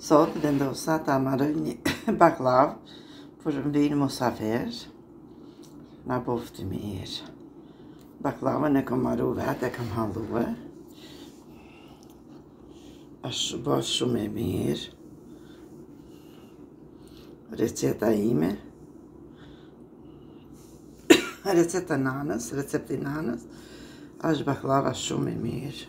Sot vendosa ta maroj një baklavë po na vijnë musafirë Na boftë mirë Baklavën e kom maru vetë e kom hollue asht bo shumë e mirë Receta ime Receta nanës, recepti nanës asht baklava shumë e mirë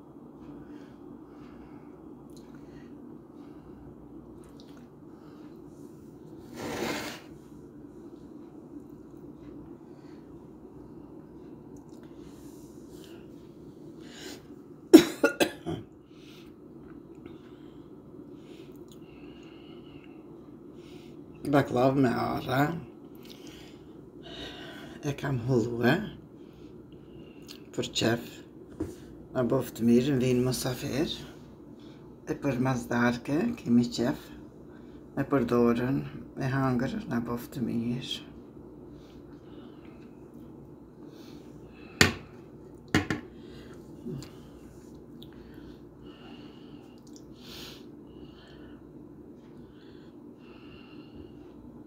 baklavë me arra e kam hollue për qef na boftë mirë na vinë musafirë e për mas darke kemi qef e përdorim me hangër na boftë mirë